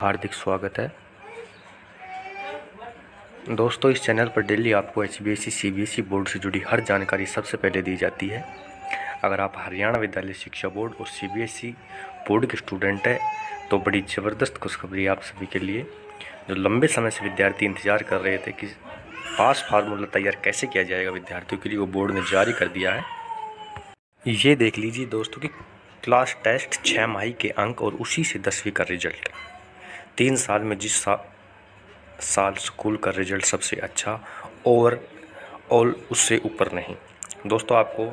हार्दिक स्वागत है। दोस्तों, इस चैनल पर डेली आपको H B S C board से जुड़ी हर जानकारी सबसे पहले दी जाती है। अगर आप हरियाणा विद्यालय शिक्षा बोर्ड और C B S E board के स्टूडेंट हैं तो बड़ी ज़बरदस्त खुशखबरी आप सभी के लिए। जो लंबे समय से विद्यार्थी इंतज़ार कर रहे थे कि पास फार्मूला तैयार कैसे किया जाएगा विद्यार्थियों के लिए, वो बोर्ड ने जारी कर दिया है। ये देख लीजिए दोस्तों कि क्लास टेस्ट छः माही के अंक और उसी से दसवीं का रिज़ल्ट। तीन साल में जिस सा, साल स्कूल का रिज़ल्ट सबसे अच्छा और ऑल उससे ऊपर नहीं। दोस्तों आपको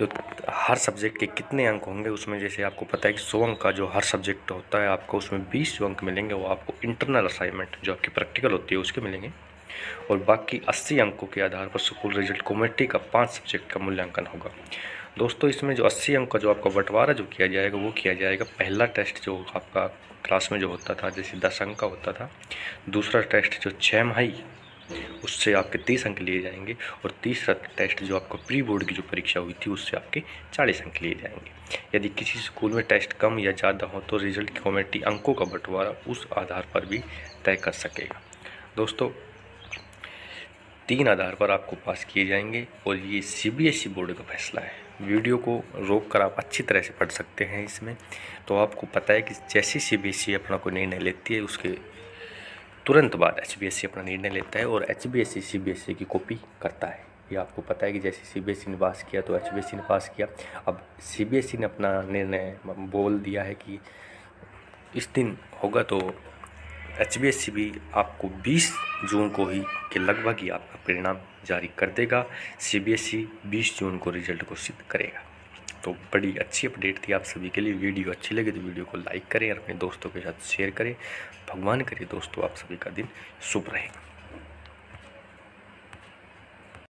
जो हर सब्जेक्ट के कितने अंक होंगे उसमें जैसे आपको पता है कि सौ अंक का जो हर सब्जेक्ट होता है आपको उसमें बीस जो अंक मिलेंगे वो आपको इंटरनल असाइनमेंट जो आपकी प्रैक्टिकल होती है उसके मिलेंगे। और बाकी अस्सी अंकों के आधार पर स्कूल रिज़ल्ट कमेटी का पाँच सब्जेक्ट का मूल्यांकन होगा। दोस्तों, इसमें जो अस्सी अंक का जो आपका बंटवारा जो किया जाएगा, वो किया जाएगा। पहला टेस्ट जो आपका क्लास में जो होता था, जैसे दस अंक का होता था, दूसरा टेस्ट जो छः माही, उससे आपके तीस अंक लिए जाएँगे और तीसरा टेस्ट जो आपका प्री बोर्ड की जो परीक्षा हुई थी, उससे आपके चालीस अंक लिए जाएँगे। यदि किसी स्कूल में टेस्ट कम या ज़्यादा हो तो रिज़ल्ट की कमेटी अंकों का बंटवारा उस आधार पर भी तय कर सकेगा। दोस्तों, तीन आधार पर आपको पास किए जाएँगे और ये सीबीएसई बोर्ड का फैसला है। वीडियो को रोक कर आप अच्छी तरह से पढ़ सकते हैं इसमें। तो आपको पता है कि जैसे सी बी एस ई अपना कोई निर्णय लेती है, उसके तुरंत बाद एच बी एस सी अपना निर्णय लेता है और H B S C C B S E की कॉपी करता है। ये आपको पता है कि जैसे सी बी एस ई ने पास किया तो एच बी एस ई ने पास किया। अब सी बी एस ई ने अपना निर्णय बोल दिया है कि इस दिन होगा तो एच बी एस सी भी आपको 20 जून को ही के लगभग ही आपका परिणाम जारी कर देगा। सी बी एस ई बीस जून को रिज़ल्ट घोषित करेगा। तो बड़ी अच्छी अपडेट थी आप सभी के लिए। वीडियो अच्छी लगी तो वीडियो को लाइक करें और अपने दोस्तों के साथ शेयर करें। भगवान करें दोस्तों, आप सभी का दिन शुभ रहेगा